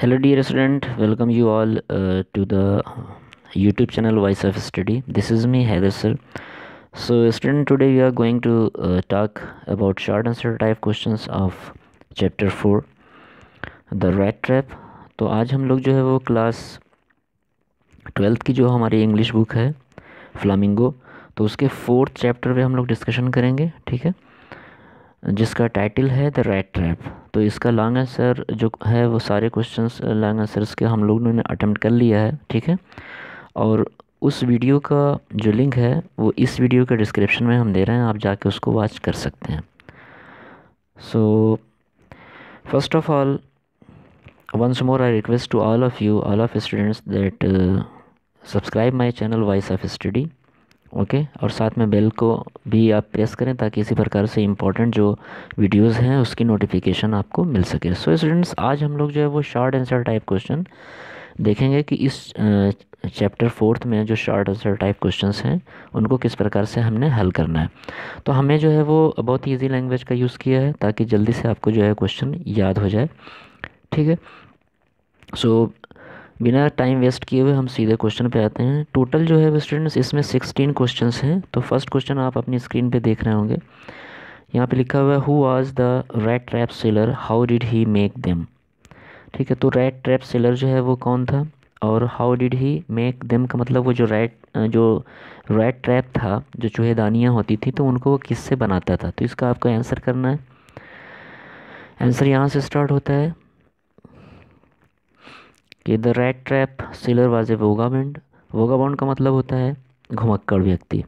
Hello the student welcome you all to the YouTube channel voice of study this is me Haider sir so student today we are going to talk about short answer type questions of chapter four the red trap तो आज हम लोग जो है वो class twelfth की जो हमारी इंग्लिश बुक है फ्लामिंगो तो उसके फोर्थ चैप्टर पर हम लोग डिस्कशन करेंगे, ठीक है? जिसका टाइटल है द रैट ट्रैप तो इसका लॉन्ग आंसर जो है वो सारे क्वेश्चंस लॉन्ग आंसर्स के हम लोगों ने अटेम्प्ट कर लिया है, ठीक है? और उस वीडियो का जो लिंक है, वो इस वीडियो के डिस्क्रिप्शन में हम दे रहे हैं, आप जाके उसको वॉच कर सकते हैं। So first of all once more I request to all of you all of students that subscribe my channel voice of study okay? और साथ में बेल को भी आप प्रेस करें ताकि इसी प्रकार से इम्पोर्टेंट जो वीडियोस हैं उसकी नोटिफिकेशन आपको मिल सके। सो so, स्टूडेंट्स आज हम लोग जो है वो शॉर्ट आंसर टाइप क्वेश्चन देखेंगे कि इस चैप्टर फोर्थ में जो शॉर्ट आंसर टाइप क्वेश्चंस हैं उनको किस प्रकार से हमने हल करना है। तो हमें जो है वो बहुत ईजी लैंग्वेज का यूज़ किया है ताकि जल्दी से आपको जो है क्वेश्चन याद हो जाए। ठीक है? सो so, बिना टाइम वेस्ट किए हुए हम सीधे क्वेश्चन पे आते हैं। टोटल जो है स्टूडेंट्स इसमें सिक्सटीन क्वेश्चंस हैं। तो फ़र्स्ट क्वेश्चन आप अपनी स्क्रीन पे देख रहे होंगे। यहाँ पे लिखा हुआ है who was the red trap sailor how did he make them ठीक है तो रेड ट्रैप सेलर जो है वो कौन था? और how did he make them का मतलब वो जो रेड जो रेड ट्रैप था, जो चूहेदानियाँ होती थी तो उनको वो किससे बनाता था? तो इसका आपको आंसर करना है। आंसर यहाँ से स्टार्ट होता है। कि the rat trap seller was a vagabond vagabond का मतलब होता है घुमक्कड़ व्यक्ति।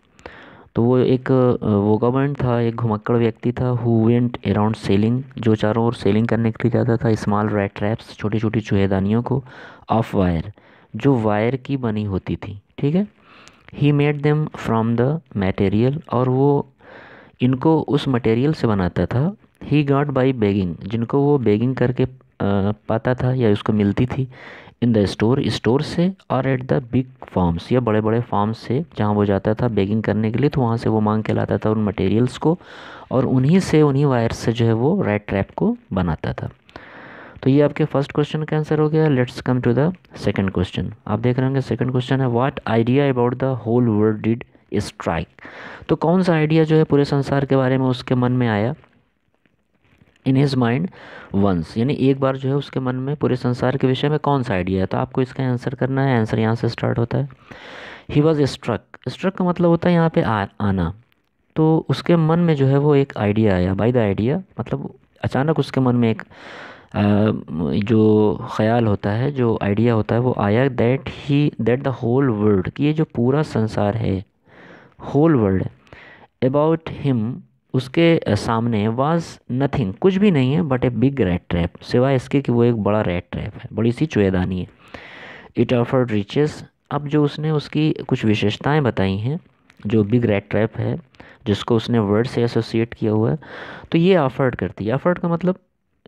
तो वो एक वोगाबेंड था, एक घुमक्कड़ व्यक्ति था हु वेंट अराउंड सेलिंग जो चारों ओर सेलिंग करने के लिए जाता था स्मॉल रेड ट्रैप्स छोटी छोटी चूहेदानियों को ऑफ़ वायर जो वायर की बनी होती थी, ठीक है? He made them from the material और वो इनको उस मटेरियल से बनाता था। ही गॉट बाई बेगिंग जिनको वो बेगिंग करके पाता था या उसको मिलती थी इन द स्टोर स्टोर से और एट द बिग फार्म्स या बड़े बड़े फार्म्स से जहाँ वो जाता था बेगिंग करने के लिए तो वहाँ से वो मांग के लाता था उन मटेरियल्स को और उन्हीं से, उन्हीं वायर से जो है वो रेड ट्रैप को बनाता था। तो ये आपके फ़र्स्ट क्वेश्चन का आंसर हो गया। Let's come to the second question आप देख रहे होंगे सेकंड क्वेश्चन है what idea about the whole world did strike तो कौन सा आइडिया जो है पूरे संसार के बारे में उसके मन में आया? इन हिज माइंड वंस यानी एक बार जो है उसके मन में पूरे संसार के विषय में कौन सा आइडिया है? तो आपको इसका आंसर करना है। आंसर यहाँ से स्टार्ट होता है। ही वॉज़ स्ट्रक स्ट्रक का मतलब होता है यहाँ पे आ, आना। तो उसके मन में जो है वो एक आइडिया आया। बाई द आइडिया मतलब अचानक उसके मन में एक आ, जो ख्याल होता है जो आइडिया होता है वो आया that he that the whole world कि ये जो पूरा संसार है होल वर्ल्ड अबाउट हिम उसके सामने वाज नथिंग कुछ भी नहीं है but a big rat trap सिवाय इसके कि वो एक बड़ा रेड ट्रैप है, बड़ी सी चुएदानी है। इट ऑफर्ड रिचेस अब जो उसने उसकी कुछ विशेषताएँ बताई हैं, जो बिग रेड ट्रैप है, जिसको उसने वर्ड से एसोसिएट किया हुआ है तो ये ऑफर्ड करती है। ऑफर्ड का मतलब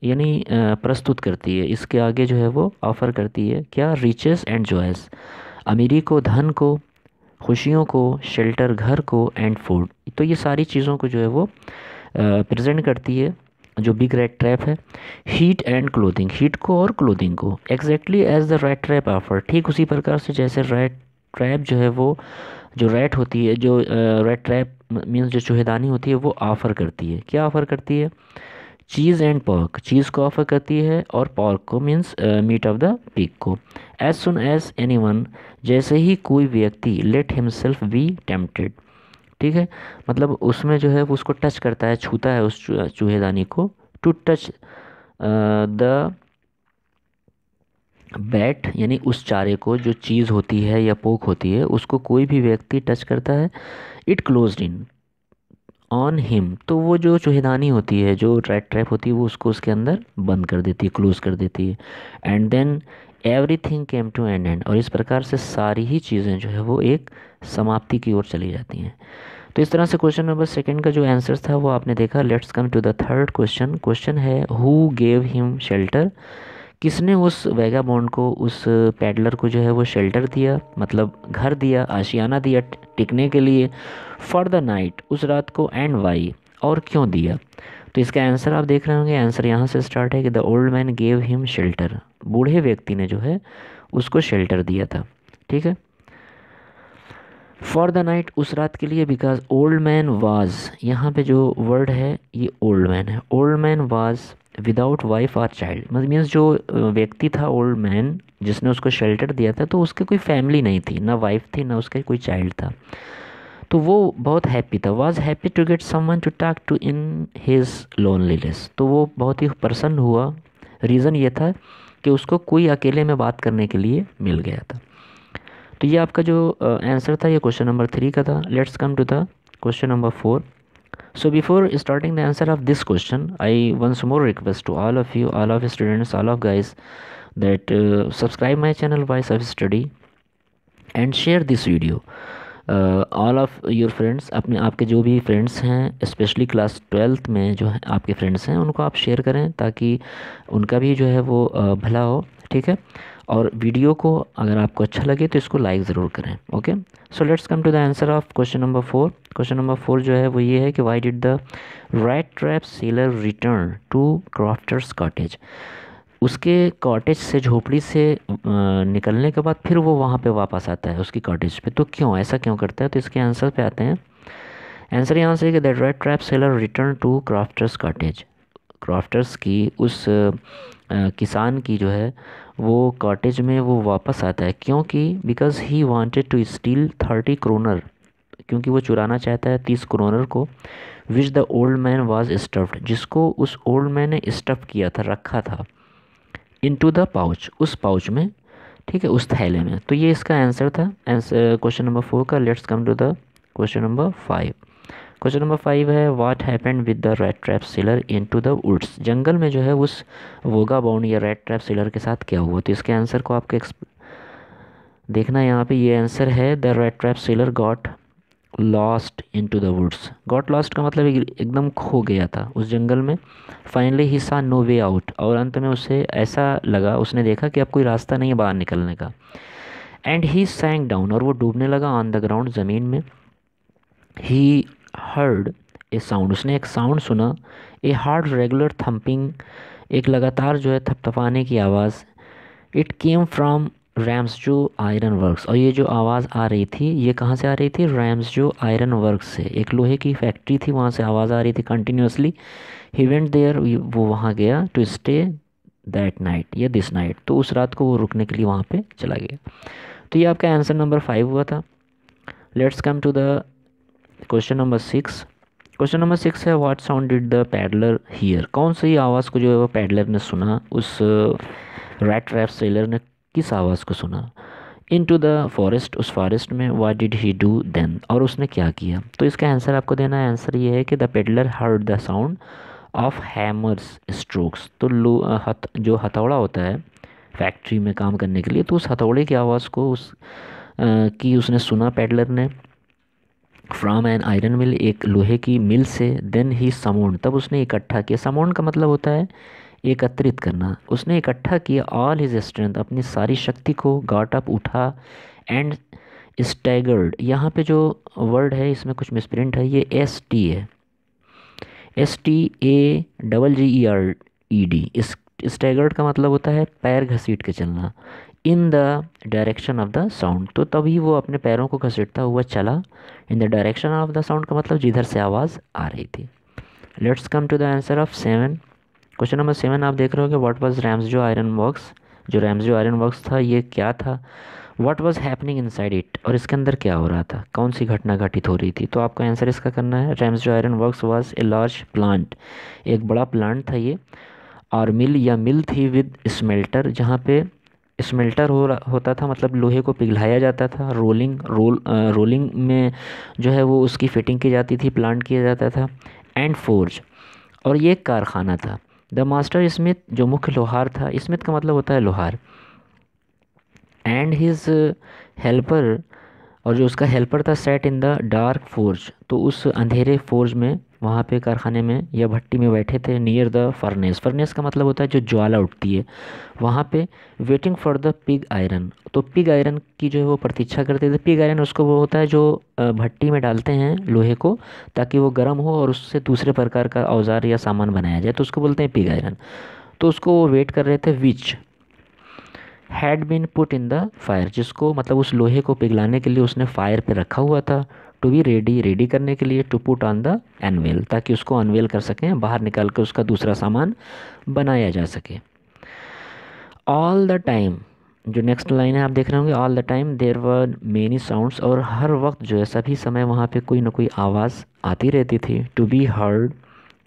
यानी प्रस्तुत करती है। इसके आगे जो है वो ऑफ़र करती है, क्या? रिचेस एंड जॉयस अमीरी को, धन को खुशियों को शेल्टर घर को एंड फ़ूड तो ये सारी चीज़ों को जो है वो प्रेजेंट करती है, जो बिग रेड ट्रैप है हीट एंड क्लोथिंग हीट को और क्लोथिंग को. Exactly as the rat trap offer ठीक उसी प्रकार से जैसे रेड ट्रैप जो है वो, जो रेट होती है, जो रेड ट्रैप मीन्स जो चूहेदानी होती है, वो ऑफ़र करती है. क्या ऑफ़र करती है? चीज़ एंड पॉर्क चीज़ को ऑफ़र करती है और पॉर्क को means meat of the pig को। एज सुन एज एनी जैसे ही कोई व्यक्ति लेट हिमसेल्फ बी टेम्पटेड ठीक है? मतलब उसमें जो है उसको टच करता है, छूता है उस चूहेदानी को। टू टच द बैट यानी उस चारे को, जो चीज़ होती है या पोक होती है, उसको कोई भी व्यक्ति टच करता है it close in on him तो वो जो चूहेदानी होती है, जो रेड ट्रैप होती है, वो उसको उसके अंदर बंद कर देती है क्लोज कर देती है। And then everything came to end end और इस प्रकार से सारी ही चीज़ें जो है वो एक समाप्ति की ओर चली जाती हैं। तो इस तरह से क्वेश्चन नंबर सेकंड का जो आंसर था, वो आपने देखा। Let's come to the third question question है हु गेव हिम शेल्टर किसने उस वेगा बॉन्ड को, उस पैडलर को जो है वो शेल्टर दिया मतलब घर दिया, आशियाना दिया टिकने के लिए फॉर द नाइट उस रात को एंड वाई और क्यों दिया? तो इसका आंसर आप देख रहे होंगे। आंसर यहाँ से स्टार्ट है कि the old man gave him shelter बूढ़े व्यक्ति ने जो है उसको शेल्टर दिया था। ठीक है? फॉर द नाइट उस रात के लिए बिकॉज़ ओल्ड मैन वाज यहाँ पे जो वर्ड है, ये ओल्ड मैन है। Old man was without wife or child मतलब मीन्स जो व्यक्ति था ओल्ड मैन जिसने उसको शेल्टर दिया था तो उसके कोई फैमिली नहीं थी। ना वाइफ थी, ना उसका कोई चाइल्ड था। तो वो बहुत हैप्पी था। Was happy to get someone to talk to in his loneliness तो वो बहुत ही प्रसन्न हुआ। रीज़न ये था कि उसको कोई अकेले में बात करने के लिए मिल गया था। तो ये आपका जो आंसर था, ये क्वेश्चन नंबर थ्री का था। Let's come to the question number four so before starting the answer of this question i once more request to all of you all of students all of guys that uh, subscribe my channel voice of study and share this video all of your friends अपने आपके जो भी friends हैं specially class twelfth में जो है आपके friends हैं उनको आप शेयर करें ताकि उनका भी जो है वो uh, भला हो ठीक है और वीडियो को अगर आपको अच्छा लगे तो इसको लाइक ज़रूर करें okay so let's come to the answer of question number four question number four जो है वो ये है कि why did the rat trap seller return to crofter's cottage उसके कॉटेज से झोपड़ी से निकलने के बाद फिर वो वहाँ पे वापस आता है उसकी कॉटेज पे। तो क्यों, ऐसा क्यों करता है? तो इसके आंसर पे आते हैं। आंसर यहाँ से कि that rat trap seller return to crofter's cottage crofter's की उस किसान की जो है वो कॉटेज में वो वापस आता है। क्योंकि because he wanted to steal thirty kronor क्योंकि वो चुराना चाहता है तीस क्रोनर को which the old man was stuffed जिसको उस ओल्ड मैन ने स्टफ़ किया था, रखा था इनटू द पाउच उस पाउच में, ठीक है, उस थैले में। तो ये इसका आंसर था। आंसर क्वेश्चन नंबर फोर का let's come to the question number five question number five है what happened with the rat trap seller into the woods जंगल में जो है उस वोगा बाउंड या रेड ट्रैप सेलर के साथ क्या हुआ? तो इसके आंसर को आपके देखना यहाँ पे, ये आंसर है the rat trap seller got lost into the woods got lost का मतलब एकदम खो गया था उस जंगल में। फाइनली ही सा नो वे आउट और अंत में उसे ऐसा लगा, उसने देखा कि अब कोई रास्ता नहीं है बाहर निकलने का। एंड ही सैंक डाउन और वो डूबने लगा ऑन द ग्राउंड ज़मीन में। ही हर्ड ए साउंड उसने एक साउंड सुना ए हार्ड रेगुलर थम्पिंग एक लगातार जो है थपथपाने की आवाज़। It came from Ramsjo ironworks और ये जो आवाज़ आ रही थी, ये कहाँ से आ रही थी? रैम्स जो आयरन वर्क्स से। एक लोहे की फैक्ट्री थी, वहाँ से आवाज़ आ रही थी कंटिन्यूसली ही वेंट देयर वो वहाँ गया टू स्टे दैट नाइट या दिस नाइट तो उस रात को वो रुकने के लिए वहाँ पे चला गया। तो ये आपका आंसर नंबर फाइव हुआ था। Let's come to the question number six question number six है what sound did the peddler hear कौन सी आवाज़ को जो है वो पैडलर ने सुना? उस रैट रैप सेलर ने किस आवाज़ को सुना? इन टू द फॉरेस्ट उस फॉरेस्ट में what did he do then और उसने क्या किया? तो इसका आंसर आपको देना है। आंसर ये है कि the peddler heard the sound of hammers strokes तो लो हथ जो हथौड़ा होता है फैक्ट्री में काम करने के लिए तो उस हथौड़े की आवाज़ को उस आ, की उसने सुना पेडलर ने? फ्राम एन आयरन मिल एक लोहे की मिल से देन ही समोन तब उसने इकट्ठा किया। समोन का मतलब होता है एकत्रित करना। उसने इकट्ठा किया ऑल हिज स्ट्रेंथ अपनी सारी शक्ति को गाट अप उठा एंड स्टैगर्ड यहाँ पे जो वर्ड है, इसमें कुछ मिसप्रिंट है। ये एस टी है। S T A double G E R E D इस स्टैगर्ड का मतलब होता है पैर घसीट के चलना। In the direction of the sound तो तभी वो अपने पैरों को घसीटता हुआ चला। In the direction of the sound का मतलब जिधर से आवाज़ आ रही थी। Let's come to the answer of seven question number seven आप देख रहे हो कि व्हाट वाज रैम्स जो आयरन बॉक्स जो रैम्स जो आयरन बॉक्स था, ये क्या था? What was happening inside it और इसके अंदर क्या हो रहा था? कौन सी घटना घटित हो रही थी? तो आपका आंसर इसका करना है। Ramsjo ironworks was a large plant एक बड़ा प्लांट था ये। और मिल, या मिल थी विद स्मेल्टर जहाँ पे स्मेल्टर हो होता था मतलब लोहे को पिघलाया जाता था रोलिंग रोल रोलिंग में जो है वो उसकी फिटिंग की जाती थी प्लांट किया जाता था एंड फोर्ज और ये एक कारखाना था। द मास्टर स्मिथ जो मुख्य लोहार था स्मिथ का मतलब होता है लोहार। एंड हिज हेल्पर और जो उसका हेल्पर था sat in the dark forge तो उस अंधेरे फोर्ज में वहाँ पे कारखाने में या भट्टी में बैठे थे नियर द फर्नेस फर्नेस का मतलब होता है जो ज्वाला उठती है। वहाँ पे waiting for the pig iron तो पिग आयरन की जो है वो प्रतीक्षा करते थे। पिग आयरन उसको वो होता है जो भट्टी में डालते हैं लोहे को, ताकि वो गर्म हो और उससे दूसरे प्रकार का औज़ार या सामान बनाया जाए। तो उसको बोलते हैं पिग आयरन तो उसको वो वेट कर रहे थे which had been put in the fire जिसको मतलब उस लोहे को पिघलाने के लिए उसने फायर पे रखा हुआ था। टू बी रेडी रेडी करने के लिए to put on the anvil ताकि उसको अनवेल कर सकें बाहर निकाल कर उसका दूसरा सामान बनाया जा सके। ऑल द टाइम जो नेक्स्ट लाइन है आप देख रहे होंगे all the time there were many sounds और हर वक्त जो है सभी समय वहाँ पे कोई ना कोई आवाज़ आती रहती थी to be heard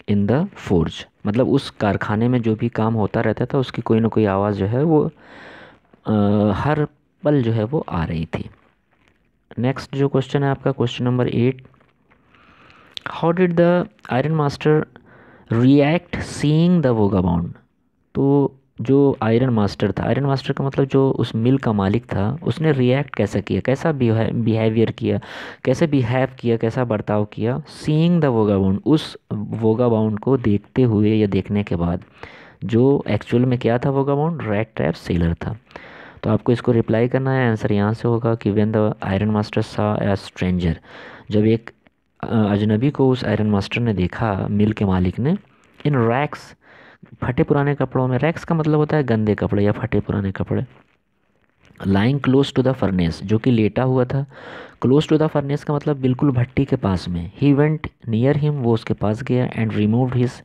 in the forge मतलब उस कारखाने में जो भी काम होता रहता था उसकी कोई ना कोई आवाज़ जो है वो आ, हर पल जो है वो आ रही थी। नेक्स्ट जो क्वेश्चन है आपका question number eight how did the iron master react seeing the vagabond तो जो आयरन मास्टर था आयरन मास्टर का मतलब जो उस मिल का मालिक था, उसने रिएक्ट कैसा किया? कैसा बिहेवियर किया? कैसे बिहेव किया? कैसा बर्ताव किया? सीइंग द वोगा बाउंड उस वोगा बाउंड को देखते हुए या देखने के बाद, जो एक्चुअल में क्या था vagabond rat trap seller था। तो आपको इसको रिप्लाई करना है आंसर यहाँ से होगा कि वेन द आयरन मास्टर सा ए स्ट्रेंजर जब एक अजनबी को उस आयरन मास्टर ने देखा, मिल के मालिक ने इन रैक्स फटे पुराने कपड़ों में रैक्स का मतलब होता है गंदे कपड़े या फटे पुराने कपड़े। Lying close to the furnace जो कि लेटा हुआ था। क्लोज टू द फर्नेस का मतलब बिल्कुल भट्टी के पास में। ही वेंट नियर हिम वो उसके पास गया and remove his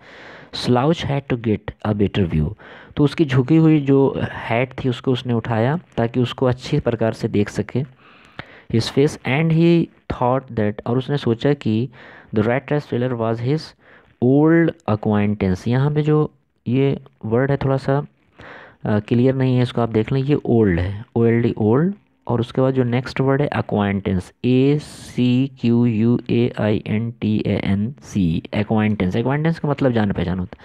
slouch hat to get a better view तो उसकी झुकी हुई जो हैट थी, उसको उसने उठाया ताकि उसको अच्छी प्रकार से देख सके his face and he thought that और उसने सोचा कि the rat trap seller was his old acquaintance यहाँ पे जो ये वर्ड है थोड़ा सा क्लियर नहीं है, इसको आप देख लें, ये ओल्ड है ओ एल डी ओल्ड और उसके बाद जो नेक्स्ट वर्ड है acquaintance A C Q U A I N T A N C acquaintance acquaintance का मतलब जान पहचान होता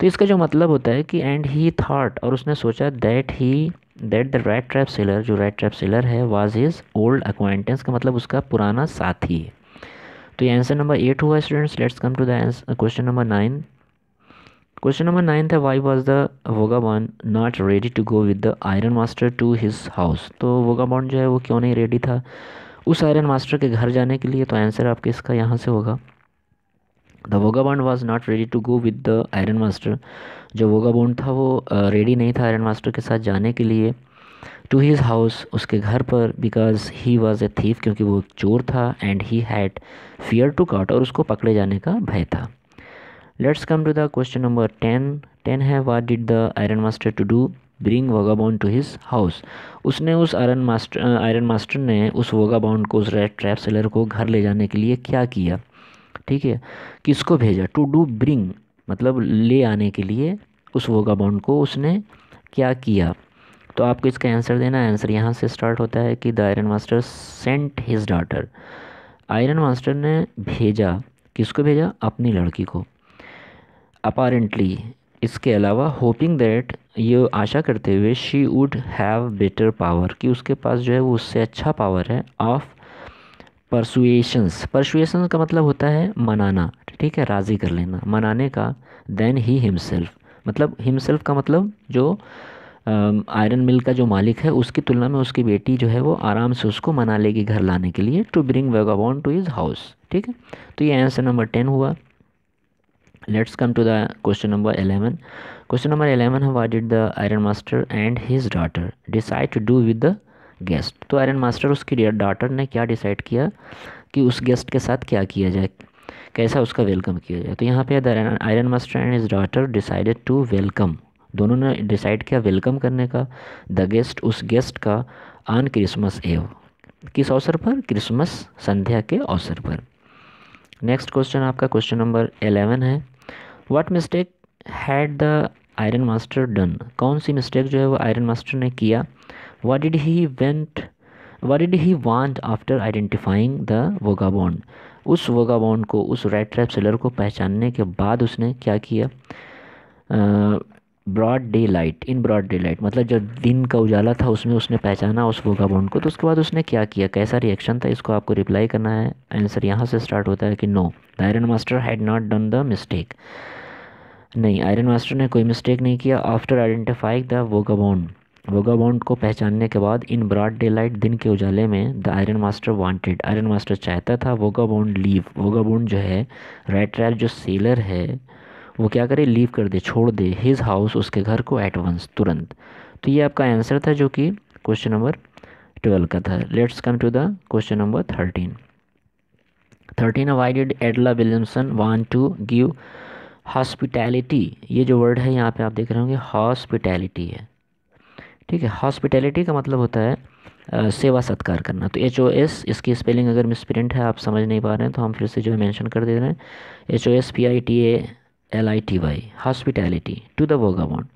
तो इसका जो मतलब होता है कि एंड ही थाट और उसने सोचा that he that the rat trap seller जो रेड ट्रैप सेलर है वाज हिज ओल्ड अक्वाइंटेंस का मतलब उसका पुराना साथी है। तो ये आंसर नंबर एट हुआ students let's come to the question number nine question number nine था why was the vagabond not ready to go with the iron master to his house तो वोगाबॉन जो है, वो क्यों नहीं रेडी था? उस आयरन मास्टर के घर जाने के लिए तो आंसर आपके इसका यहाँ से होगा। The वोगा vagabond was not ready to go with the iron master जो वोगाबॉन्ड था, वो रेडी नहीं था आयरन मास्टर के साथ जाने के लिए टू हिज हाउस उसके घर पर because he was a thief क्योंकि वो चोर था and he had fear to caught और उसको पकड़े जाने का भय था। Let's come to the question number ten ten है what did the iron master to do bring वोगा vagabond to his house उसने उस आयरन मास्टर आयरन मास्टर ने उस वोगा वोगाबाउंड को उस रेड ट्रैप सेलर को घर ले जाने के लिए क्या किया? ठीक है? किसको भेजा? टू डू ब्रिंग मतलब ले आने के लिए उस वोगा वोगाबाउंड को उसने क्या किया? तो आपको इसका आंसर देना आंसर यहाँ से स्टार्ट होता है कि the iron master sent his daughter iron master ने भेजा, किसको भेजा? अपनी लड़की को। अपारेंटली इसके अलावा होपिंग दैट ये आशा करते हुए she would have better power कि उसके पास जो है वो उससे अच्छा पावर है ऑफ़ परसुएशंस परसुएशन का मतलब होता है मनाना, ठीक है? राज़ी कर लेना। मनाने का देन ही हिमसेल्फ मतलब हिमसेल्फ का मतलब जो आयरन मिल का जो मालिक है, उसकी तुलना में उसकी बेटी जो है वो आराम से उसको मना लेगी घर लाने के लिए to bring vagabond to his house ठीक है? तो ये आंसर नंबर टेन हुआ। Let's come to the question number 11 question number 11 है what did the iron master and his daughter decide to do with the guest? तो iron master उसकी daughter ने क्या डिसाइड किया कि उस गेस्ट के साथ क्या किया जाए? कैसा उसका वेलकम किया जाए? तो यहाँ पे iron master and his daughter decided to welcome दोनों ने डिसाइड किया वेलकम करने का द गेस्ट उस गेस्ट का ऑन क्रिसमस एव किस अवसर पर? क्रिसमस संध्या के अवसर पर। नेक्स्ट क्वेश्चन आपका क्वेश्चन नंबर एलेवन है। What mistake had the iron master done कौन सी मिस्टेक जो है वो आयरन मास्टर ने किया? What did he went what did he want after identifying the vagabond उस वोगाबॉन्ड को, उस रेड ट्रैप सेलर को पहचानने के बाद उसने क्या किया? Broad daylight in broad daylight मतलब जब दिन का उजाला था उसमें उसने पहचाना उस वोगाबॉन्ड को तो उसके बाद उसने क्या किया? कैसा रिएक्शन था? इसको आपको रिप्लाई करना है। आंसर यहाँ से स्टार्ट होता है कि no the iron master had not done the mistake नहीं आयरन मास्टर ने कोई मिस्टेक नहीं किया। After identifying the vagabond vagabond को पहचानने के बाद इन ब्रॉड डे लाइट दिन के उजाले में the iron master wanted iron master चाहता था वोगाबॉन्ड लीव वोगाबॉन्ड जो है रेड ट्रैप जो सेलर है, वो क्या करे? लीव कर दे, छोड़ दे। हिज हाउस उसके घर को एट वंस तुरंत। तो ये आपका आंसर था जो कि क्वेश्चन नंबर ट्वेल्व का था। Let's come to the question number thirteen thirteen why did Edla Williamson want to give hospitality ये जो वर्ड है यहाँ पे आप देख रहे होंगे हॉस्पिटैलिटी है। ठीक है हॉस्पिटैलिटी का मतलब होता है आ, सेवा सत्कार करना। तो एच ओ एस इसकी स्पेलिंग अगर मिसप्रिंट है आप समझ नहीं पा रहे हैं तो हम फिर से जो है मेंशन कर दे रहे हैं। H O S P I T A L I T Y hospitality to the vagabond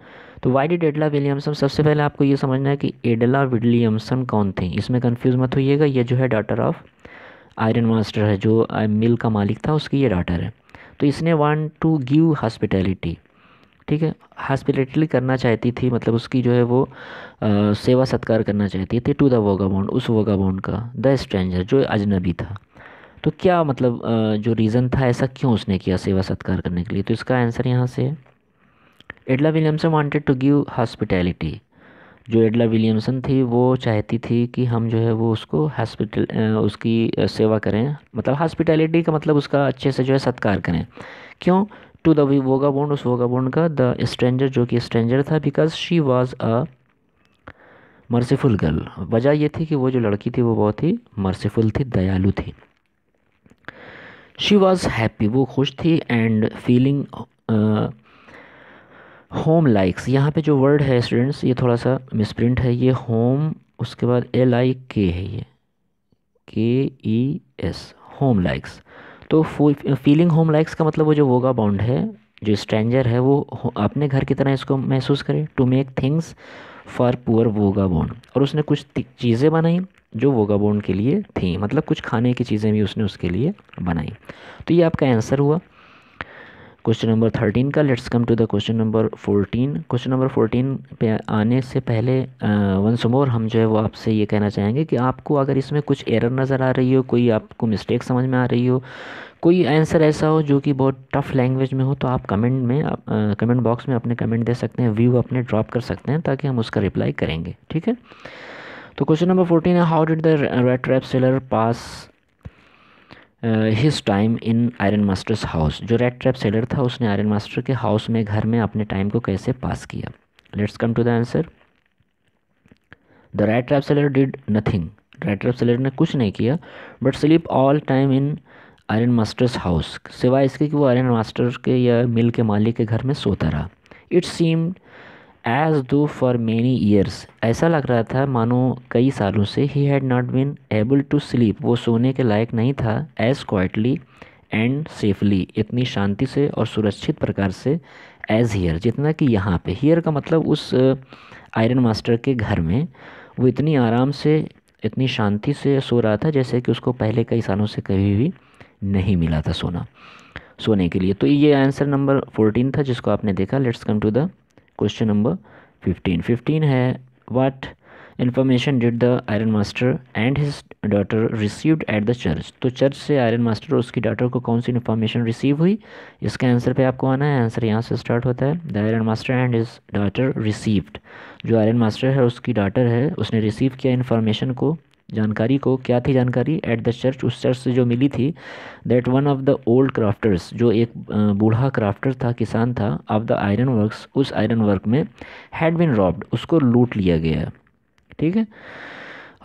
तो वाई डिड एडला विलियमसन सबसे पहले आपको ये समझना है कि एडला विलियमसन कौन थे? इसमें कन्फ्यूज़ मत होइएगा ये जो है डॉटर ऑफ़ आयरन मास्टर है जो मिल का मालिक था उसकी ये डॉटर है। तो इसने वांट टू गिव हॉस्पिटैलिटी ठीक है? हॉस्पिटलिटी करना चाहती थी मतलब उसकी जो है वो आ, सेवा सत्कार करना चाहती थी टू द वोगाबॉन्ड उस वोगाबॉन्ड का द स्ट्रेंजर जो अजनबी था। तो क्या मतलब जो रीज़न था ऐसा क्यों उसने किया सेवा सत्कार करने के लिए? तो इसका आंसर यहाँ से है। Edla Williamson wanted to give hospitality जो एडला विलियमसन थी, वो चाहती थी कि हम जो है वो उसको हॉस्पिटल उसकी सेवा करें। मतलब हॉस्पिटैलिटी का मतलब उसका अच्छे से जो है सत्कार करें। क्यों? टू द वोगा बोंड उस वोगा बोंड का द स्ट्रेंजर जो कि स्ट्रेंजर था because she was a merciful girl वजह ये थी कि वो जो लड़की थी, वो बहुत ही मर्सीफुल थी, दयालु थी। शी वॉज़ हैप्पी वो खुश थी एंड फीलिंग होम लाइक्स यहाँ पे जो वर्ड है स्टूडेंट्स ये थोड़ा सा मिसप्रिंट है। ये होम उसके बाद एल आई के है ये। के ई एस होम लाइक्स तो फीलिंग होम लाइक्स का मतलब वो जो वोगा बाउंड है, जो स्ट्रेंजर है, वो अपने घर की तरह इसको महसूस करे। To make things for poor vagabond और उसने कुछ चीज़ें बनाई जो वोगा बोंड के लिए थी। मतलब कुछ खाने की चीज़ें भी उसने उसके लिए बनाई। तो ये आपका आंसर हुआ। क्वेश्चन नंबर थर्टीन का let's come to the question number fourteen question number fourteen पे आने से पहले वंस मोर हम जो है वो आपसे ये कहना चाहेंगे कि आपको अगर इसमें कुछ एरर नज़र आ रही हो, कोई आपको मिस्टेक समझ में आ रही हो, कोई आंसर ऐसा हो जो कि बहुत टफ़ लैंग्वेज में हो तो आप कमेंट में कमेंट बॉक्स में अपने कमेंट दे सकते हैं व्यू अपने ड्रॉप कर सकते हैं, ताकि हम उसका रिप्लाई करेंगे, ठीक है? तो क्वेश्चन नंबर फोर्टीन है how did the rat trap seller pass his time in iron master's house जो रेड ट्रैप सेलर था, उसने आयरन मास्टर के हाउस में, घर में अपने टाइम को कैसे पास किया? Let's come to the answer the rat trap seller did nothing rat trap seller ने कुछ नहीं किया but sleep all time in iron master's house सिवाय इसके कि वो आयरन मास्टर के या मिल के मालिक के घर में सोता रहा। It seemed as though for many years ऐसा लग रहा था, मानो कई सालों से ही had not been able to sleep वो सोने के लायक नहीं था एज क्वाइटली एंड सेफली इतनी शांति से और सुरक्षित प्रकार से एज हियर जितना कि यहाँ पे. हीयर का मतलब उस आयरन मास्टर के घर में वो इतनी आराम से, इतनी शांति से सो रहा था, जैसे कि उसको पहले कई सालों से कभी भी नहीं मिला था सोना, सोने के लिए। तो ये आंसर नंबर फोर्टीन था, जिसको आपने देखा। Let's come to the question number fifteen fifteen है what information did the iron master and his daughter received at the church तो चर्च से आयरन मास्टर और उसकी डॉटर को कौन सी इन्फॉर्मेशन रिसीव हुई? इसके आंसर पे आपको आना है। आंसर यहाँ से स्टार्ट होता है। The iron master and his daughter received जो आयरन मास्टर है, उसकी डॉटर है, उसने रिसीव किया इन्फॉर्मेशन को। जानकारी को, क्या थी जानकारी? एट द चर्च उस चर्च से जो मिली थी that one of the old crafters जो एक बूढ़ा क्राफ्टर था, किसान था ऑफ़ द आयरन वर्क्स उस आयरन वर्क में हैड बिन रॉब्ड उसको लूट लिया गया। ठीक है?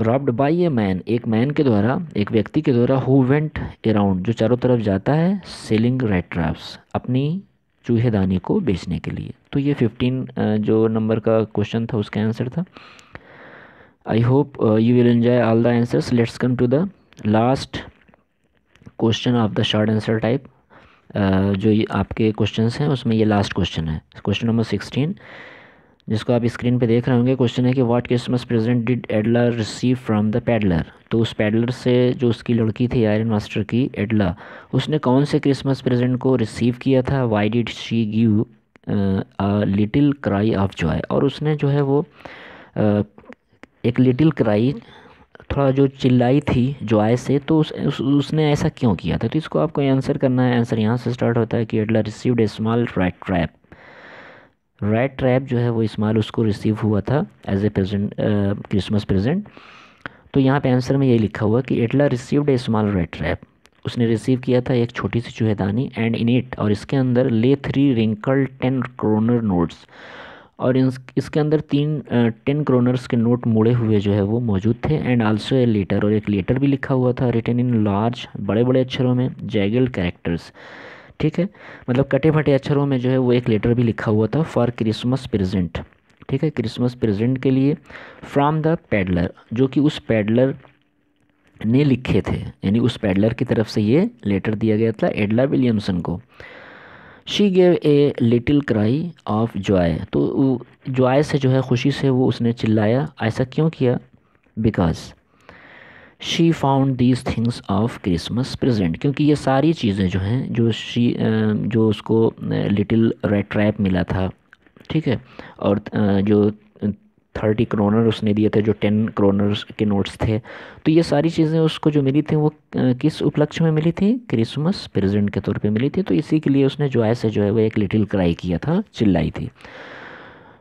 रॉब्ड बाई ए मैन एक मैन के द्वारा, एक व्यक्ति के द्वारा हु वेंट अराउंड जो चारों तरफ़ जाता है सेलिंग रेड ट्रैप्स अपनी चूहेदानी को बेचने के लिए। तो ये फिफ्टीन जो नंबर का क्वेश्चन था, उसका आंसर था। Uh, you will enjoy all the answers. Let's come to the last question of the short answer type. Uh, जो ये आपके क्वेश्चंस हैं उसमें ये लास्ट क्वेश्चन है क्वेश्चन नंबर सिक्सटीन जिसको आप स्क्रीन पे देख रहे होंगे क्वेश्चन है कि what Christmas present did Edla receive from the peddler तो उस पैडलर से जो उसकी लड़की थी आयरन मास्टर की एडला उसने कौन से क्रिसमस प्रेजेंट को रिसीव किया था why did she give little cry of joy और उसने जो है वो uh, एक लिटिल क्राई थोड़ा जो चिल्लाई थी जो आय से तो उस, उस उसने ऐसा क्यों किया था? तो इसको आपको आंसर करना है। आंसर यहाँ से स्टार्ट होता है कि Edla received a small rat trap rat trap जो है वो स्मॉल उसको रिसीव हुआ था as a present Christmas present तो यहाँ पे आंसर में ये लिखा हुआ कि Edla received a small rat trap उसने रिसीव किया था एक छोटी सी चूहेदानी एंड इन इट और इसके अंदर lay three wrinkled ten kronor notes और इस, इसके अंदर तीन टेन क्रोनर्स के नोट मुड़े हुए जो है वो मौजूद थे। एंड आल्सो ए लेटर और एक लेटर भी लिखा हुआ था रिटर्न इन लार्ज बड़े बड़े अक्षरों में जैगल कैरेक्टर्स ठीक है? मतलब कटे फटे अक्षरों में जो है वो एक लेटर भी लिखा हुआ था फॉर क्रिसमस प्रेजेंट ठीक है? क्रिसमस प्रेजेंट के लिए फ्रॉम द पैडलर जो कि उस पैडलर ने लिखे थे। यानी उस पैडलर की तरफ़ से ये लेटर दिया गया था एडला विलियमसन को। She gave a little cry of joy तो जॉय से जो है, खुशी से वो उसने चिल्लाया। ऐसा क्यों किया? Because she found these things of Christmas present क्योंकि ये सारी चीज़ें जो हैं, जो शी जो उसको लिटिल रेड ट्रैप मिला था। ठीक है? और जो थर्टी क्रोनर उसने दिए थे, जो टेन क्रोनर के नोट्स थे। तो ये सारी चीज़ें उसको जो मिली थी वो किस उपलक्ष्य में मिली थी? क्रिसमस प्रेजेंट के तौर पे मिली थी। तो इसी के लिए उसने जो ऐसे जो है वो एक लिटिल क्राई किया था, चिल्लाई थी।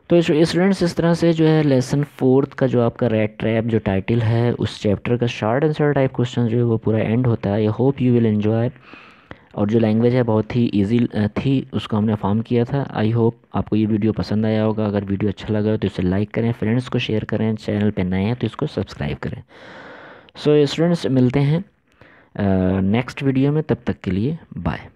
तो स्टूडेंट्स इस तरह से जो है लेसन फोर्थ का जो आपका रेड ट्रैप जो टाइटल है, उस चैप्टर का शार्ट आंसर टाइप क्वेश्चन जो है वो पूरा एंड होता है। I hope you will enjoy और जो लैंग्वेज है बहुत ही ईजी थी उसको हमने फॉर्म किया था। आई होप आपको ये वीडियो पसंद आया होगा। अगर वीडियो अच्छा लगा हो तो इसे लाइक करें फ्रेंड्स को शेयर करें चैनल पर नए हैं तो इसको सब्सक्राइब करें। सो so, स्टूडेंट्स मिलते हैं नेक्स्ट वीडियो में तब तक के लिए बाय